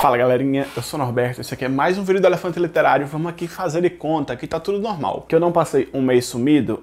Fala galerinha, eu sou Norberto, esse aqui é mais um vídeo do Elefante Literário, vamos aqui fazer de conta que tá tudo normal, que eu não passei um mês sumido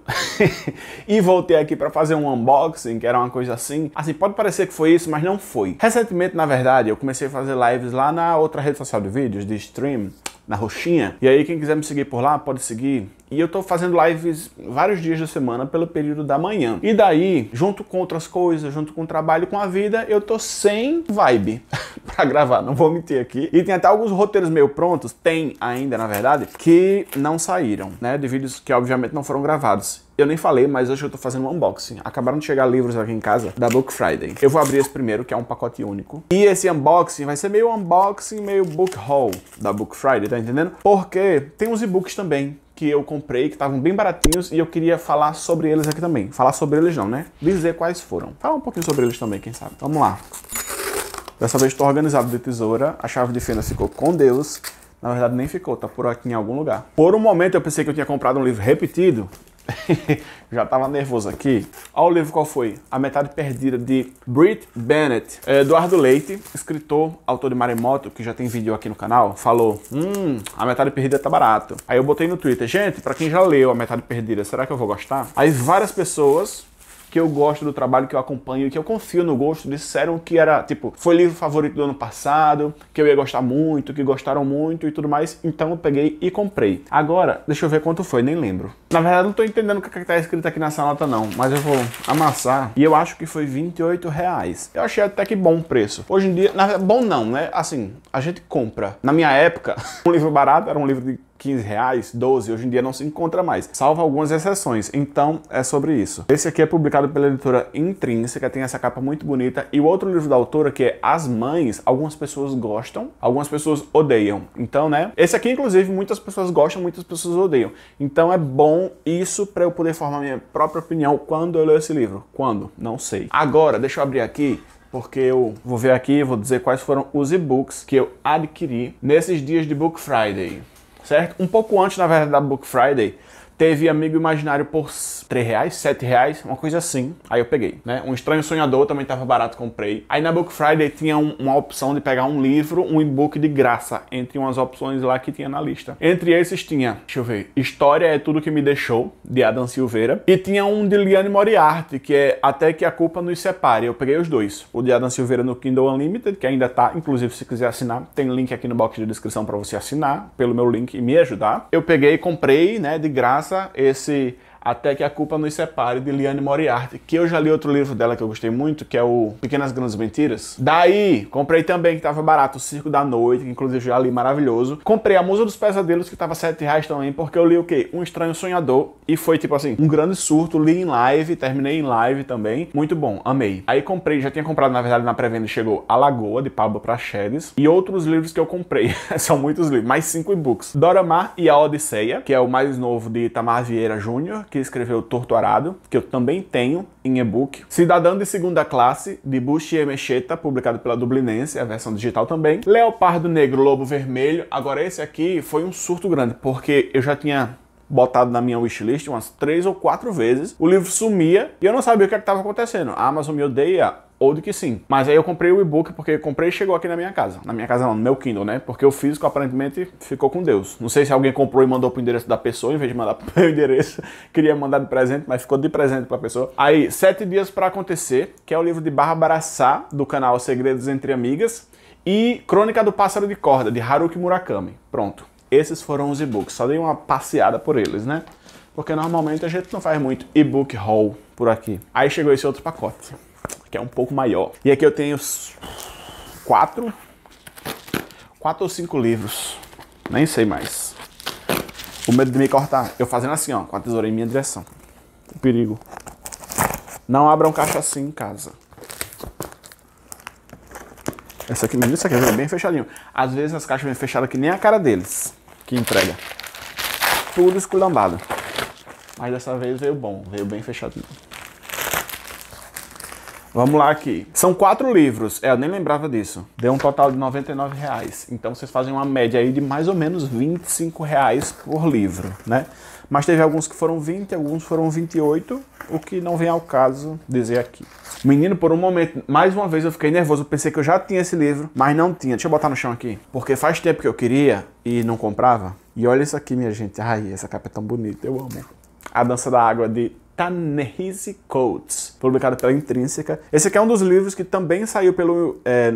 e voltei aqui para fazer um unboxing, que era uma coisa assim, assim, pode parecer que foi isso, mas não foi. Recentemente, na verdade, eu comecei a fazer lives lá na outra rede social de vídeos, de stream, na roxinha. E aí, quem quiser me seguir por lá, pode seguir. E eu tô fazendo lives vários dias da semana pelo período da manhã. E daí, junto com outras coisas, junto com o trabalho, com a vida, eu tô sem vibe pra gravar, não vou mentir aqui. E tem até alguns roteiros meio prontos, tem ainda, na verdade, que não saíram, né? De vídeos que obviamente não foram gravados. Eu nem falei, mas hoje eu tô fazendo um unboxing. Acabaram de chegar livros aqui em casa da Book Friday. Eu vou abrir esse primeiro, que é um pacote único. E esse unboxing vai ser meio unboxing, meio book haul da Book Friday, tá entendendo? Porque tem uns e-books também que eu comprei, que estavam bem baratinhos, e eu queria falar sobre eles aqui também. Falar sobre eles não, né? Dizer quais foram. Falar um pouquinho sobre eles também, quem sabe. Vamos lá. Dessa vez estou organizado de tesoura, a chave de fenda ficou com Deus. Na verdade nem ficou, tá por aqui em algum lugar. Por um momento eu pensei que eu tinha comprado um livro repetido, já estava nervoso aqui. Olha o livro qual foi? A Metade Perdida, de Britt Bennett. Eduardo Leite, escritor, autor de Maremoto, que já tem vídeo aqui no canal, falou, hum, A Metade Perdida tá barato. Aí eu botei no Twitter, gente, para quem já leu A Metade Perdida, será que eu vou gostar? Aí várias pessoas que eu gosto do trabalho, que eu acompanho, que eu confio no gosto, disseram que era, tipo, foi livro favorito do ano passado, que eu ia gostar muito, que gostaram muito e tudo mais, então eu peguei e comprei. Agora, deixa eu ver quanto foi, nem lembro. Na verdade, não tô entendendo o que tá escrito aqui nessa nota não, mas eu vou amassar e eu acho que foi 28 reais. Eu achei até que bom preço. Hoje em dia, na verdade, bom não, né? Assim, a gente compra. Na minha época, um livro barato era um livro de 15 reais, 12, hoje em dia não se encontra mais, salvo algumas exceções. Então é sobre isso. Esse aqui é publicado pela editora Intrínseca, tem essa capa muito bonita. E o outro livro da autora, que é As Mães, algumas pessoas gostam, algumas pessoas odeiam. Então, né? Esse aqui, inclusive, muitas pessoas gostam, muitas pessoas odeiam. Então é bom isso para eu poder formar minha própria opinião quando eu ler esse livro. Quando? Não sei. Agora, deixa eu abrir aqui porque eu vou ver aqui, vou dizer quais foram os e-books que eu adquiri nesses dias de Book Friday certo? Um pouco antes, na verdade, da Book Friday, teve Amigo Imaginário por 3 reais, 7 reais, uma coisa assim. Aí eu peguei, né? Um Estranho Sonhador também tava barato, comprei. Aí na Book Friday tinha um, uma opção de pegar um livro, um e-book de graça, entre umas opções lá que tinha na lista. Entre esses tinha, deixa eu ver, História é Tudo Que Me Deixou, de Adam Silveira. E tinha um de Liane Moriarty, que é Até Que a Culpa Nos Separe. Eu peguei os dois. O de Adam Silveira no Kindle Unlimited, que ainda tá, inclusive se quiser assinar, tem link aqui no box de descrição para você assinar, pelo meu link e me ajudar. Eu peguei comprei, né, de graça esse até que a culpa nos separe de Liane Moriarty, que eu já li outro livro dela que eu gostei muito, que é o Pequenas Grandes Mentiras. Daí, comprei também, que tava barato, O Circo da Noite, que inclusive já li maravilhoso. Comprei a Musa dos Pesadelos, que tava 7 reais também, porque eu li o quê? Um Estranho Sonhador, e foi tipo assim, um grande surto, li em live, terminei em live também, muito bom, amei. Aí comprei, já tinha comprado na verdade na pré-venda, chegou A Lagoa, de Pablo Praxedes, e outros livros que eu comprei, são muitos livros, mais cinco e-books. Dora Mar e a Odisseia, que é o mais novo de Tamar Vieira Júnior, que escreveu Torto Arado, que eu também tenho em e-book. Cidadão de Segunda Classe, de Bush e Mecheta, publicado pela Dublinense, a versão digital também. Leopardo Negro, Lobo Vermelho. Agora esse aqui foi um surto grande, porque eu já tinha botado na minha wishlist umas três ou quatro vezes. O livro sumia e eu não sabia o que é estava acontecendo. A Amazon me odeia ou de que sim. Mas aí eu comprei o e-book porque comprei e chegou aqui na minha casa. Na minha casa não, no meu Kindle, né? Porque o físico aparentemente ficou com Deus. Não sei se alguém comprou e mandou pro endereço da pessoa em vez de mandar pro meu endereço. Queria mandar de presente, mas ficou de presente pra pessoa. Aí, Sete Dias para Acontecer, que é o livro de Bárbara Sá, do canal Segredos Entre Amigas. E Crônica do Pássaro de Corda, de Haruki Murakami. Pronto. Esses foram os e-books. Só dei uma passeada por eles, né? Porque normalmente a gente não faz muito e-book haul por aqui. Aí chegou esse outro pacote que é um pouco maior. E aqui eu tenho quatro, quatro ou cinco livros, nem sei mais. O medo de me cortar, eu fazendo assim, ó, com a tesoura em minha direção. O perigo. Não abram caixa assim em casa. Essa aqui, isso aqui é bem fechadinho. Às vezes as caixas vêm fechadas que nem a cara deles, que entrega. Tudo esculambado. Mas dessa vez veio bom, veio bem fechadinho. Vamos lá aqui. São quatro livros. É, eu nem lembrava disso. Deu um total de 99 reais. Então vocês fazem uma média aí de mais ou menos 25 reais por livro, né? Mas teve alguns que foram 20, alguns foram 28, o que não vem ao caso dizer aqui. Menino, por um momento, mais uma vez eu fiquei nervoso. Eu pensei que eu já tinha esse livro, mas não tinha. Deixa eu botar no chão aqui. Porque faz tempo que eu queria e não comprava. E olha isso aqui, minha gente. Ai, essa capa é tão bonita. Eu amo. A Dança da Água de Ta-Nehisi Coates, publicado pela Intrínseca. Esse aqui é um dos livros que também saiu pelo, é,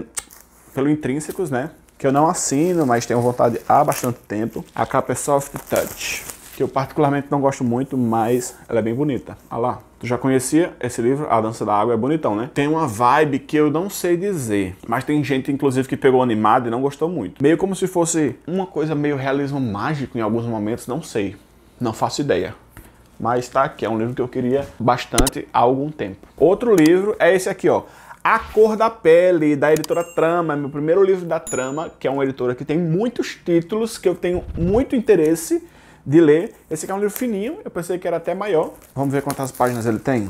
pelo Intrínsecos, né? Que eu não assino, mas tenho vontade há bastante tempo. A capa é Soft Touch que eu particularmente não gosto muito, mas ela é bem bonita. Olha lá. Tu já conhecia esse livro? A Dança da Água é bonitão, né? Tem uma vibe que eu não sei dizer, mas tem gente, inclusive, que pegou animado e não gostou muito. Meio como se fosse uma coisa meio realismo mágico em alguns momentos, não sei. Não faço ideia. Mas tá aqui, é um livro que eu queria bastante há algum tempo. Outro livro é esse aqui, ó. A Cor da Pele, da editora Trama, meu primeiro livro da Trama, que é uma editora que tem muitos títulos que eu tenho muito interesse de ler. Esse aqui é um livro fininho, eu pensei que era até maior. Vamos ver quantas páginas ele tem.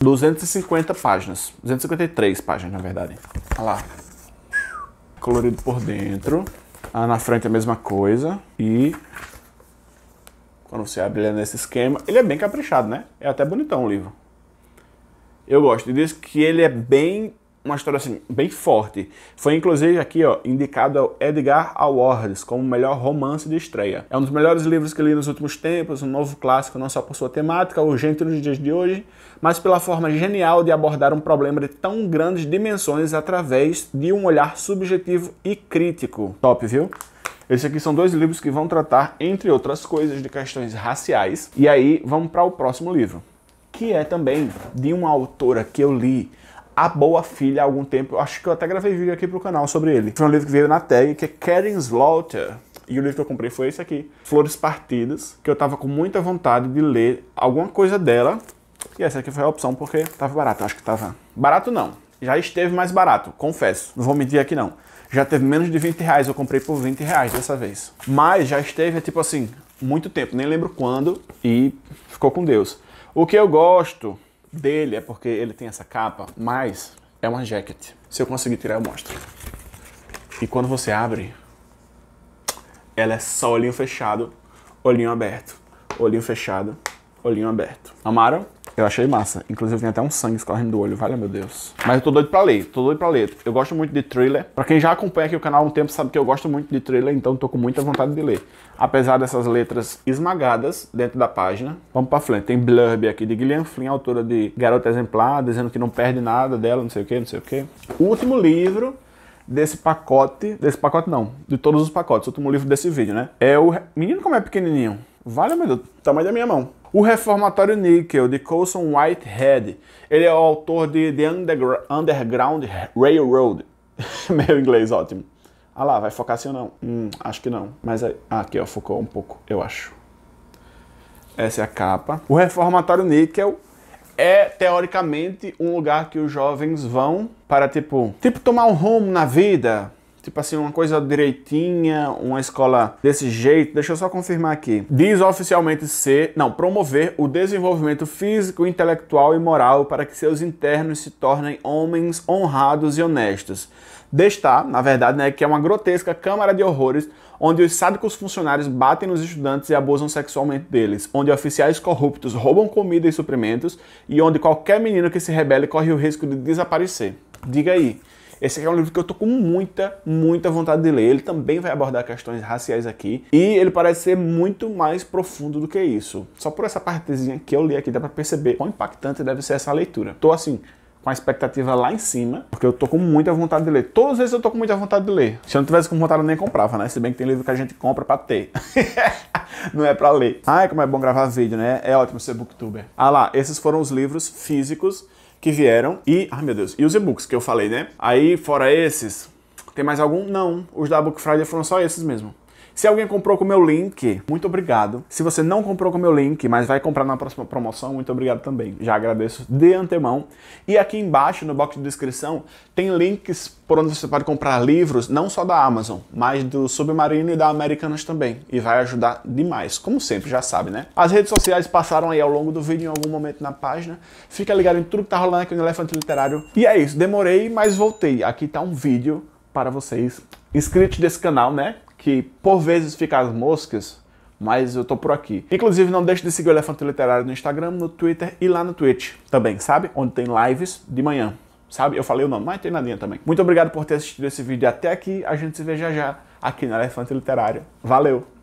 250 páginas. 253 páginas, na verdade. Olha lá. Colorido por dentro. Ah, na frente a mesma coisa. E quando você abre ele nesse esquema, ele é bem caprichado, né? É até bonitão o livro. Eu gosto. Diz que ele é bem uma história assim, bem forte. Foi inclusive aqui, ó, indicado ao Edgar Awards como melhor romance de estreia. É um dos melhores livros que li nos últimos tempos, um novo clássico não só por sua temática urgente nos dias de hoje, mas pela forma genial de abordar um problema de tão grandes dimensões através de um olhar subjetivo e crítico. Top, viu? Esses aqui são dois livros que vão tratar, entre outras coisas, de questões raciais. E aí, vamos para o próximo livro, que é também de uma autora que eu li a Boa Filha há algum tempo. Acho que eu até gravei vídeo aqui pro canal sobre ele. Foi um livro que veio na tag, que é Karen Slaughter. E o livro que eu comprei foi esse aqui, Flores Partidas, que eu tava com muita vontade de ler alguma coisa dela. E essa aqui foi a opção porque tava barato. Acho que tava. Barato não. Já esteve mais barato, confesso. Não vou mentir aqui não. Já teve menos de 20 reais, eu comprei por 20 reais dessa vez. Mas já esteve, tipo assim, muito tempo, nem lembro quando, e ficou com Deus. O que eu gosto dele é porque ele tem essa capa, mas é uma jacket. Se eu conseguir tirar, eu mostro. E quando você abre, ela é só olhinho fechado, olhinho aberto. Olhinho fechado, olhinho aberto. Amaram? Eu achei massa. Inclusive tem até um sangue escorrendo do olho, vale meu Deus. Mas eu tô doido pra ler, tô doido pra ler. Eu gosto muito de thriller. Pra quem já acompanha aqui o canal há um tempo sabe que eu gosto muito de thriller, então tô com muita vontade de ler. Apesar dessas letras esmagadas dentro da página. Vamos pra frente. Tem blurb aqui de Gillian Flynn, autora de Garota Exemplar, dizendo que não perde nada dela, não sei o que, não sei o que. O último livro desse pacote, desse pacote não, de todos os pacotes, o último livro desse vídeo, né? É o Menino Como é Pequenininho. Vale, meu Deus, tamanho da minha mão. O Reformatório Nickel, de Colson Whitehead. Ele é o autor de The Underground Railroad. Meu inglês ótimo. Ah lá, vai focar assim ou não? Hum, acho que não. Mas aí, ah, aqui ó, focou um pouco, eu acho. Essa é a capa. O Reformatório Nickel é teoricamente um lugar que os jovens vão para tipo, tipo tomar um rumo na vida, Tipo assim, uma coisa direitinha, uma escola desse jeito. Deixa eu só confirmar aqui. Diz oficialmente ser, não, promover o desenvolvimento físico, intelectual e moral para que seus internos se tornem homens honrados e honestos. Destar, na verdade, né, que é uma grotesca câmara de horrores onde os sádicos funcionários batem nos estudantes e abusam sexualmente deles, onde oficiais corruptos roubam comida e suprimentos e onde qualquer menino que se rebele corre o risco de desaparecer. Diga aí, esse aqui é um livro que eu tô com muita, muita vontade de ler. Ele também vai abordar questões raciais aqui e ele parece ser muito mais profundo do que isso. Só por essa partezinha que eu li aqui dá para perceber quão impactante deve ser essa leitura. Tô assim, com a expectativa lá em cima, porque eu tô com muita vontade de ler. Todas as vezes eu tô com muita vontade de ler. Se eu não tivesse com vontade, eu nem comprava, né? Se bem que tem livro que a gente compra pra ter. não é pra ler. Ai, como é bom gravar vídeo, né? É ótimo ser booktuber. Ah lá, esses foram os livros físicos que vieram e, ai meu Deus, e os e-books que eu falei, né? Aí, fora esses, tem mais algum? Não, os da Book Friday foram só esses mesmo. Se alguém comprou com o meu link, muito obrigado. Se você não comprou com o meu link, mas vai comprar na próxima promoção, muito obrigado também. Já agradeço de antemão. E aqui embaixo, no box de descrição, tem links por onde você pode comprar livros, não só da Amazon, mas do Submarino e da Americanas também. E vai ajudar demais, como sempre, já sabe, né? As redes sociais passaram aí ao longo do vídeo em algum momento na página. Fica ligado em tudo que tá rolando aqui no Elefante Literário. E é isso, demorei, mas voltei. Aqui tá um vídeo para vocês inscritos desse canal, né? Que por vezes fica as moscas, mas eu tô por aqui. Inclusive, não deixe de seguir o Elefante Literário no Instagram, no Twitter e lá no Twitch também, sabe? Onde tem lives de manhã, sabe? Eu falei o nome, mas tem nadinha também. Muito obrigado por ter assistido esse vídeo até aqui. A gente se vê já já aqui no Elefante Literário. Valeu!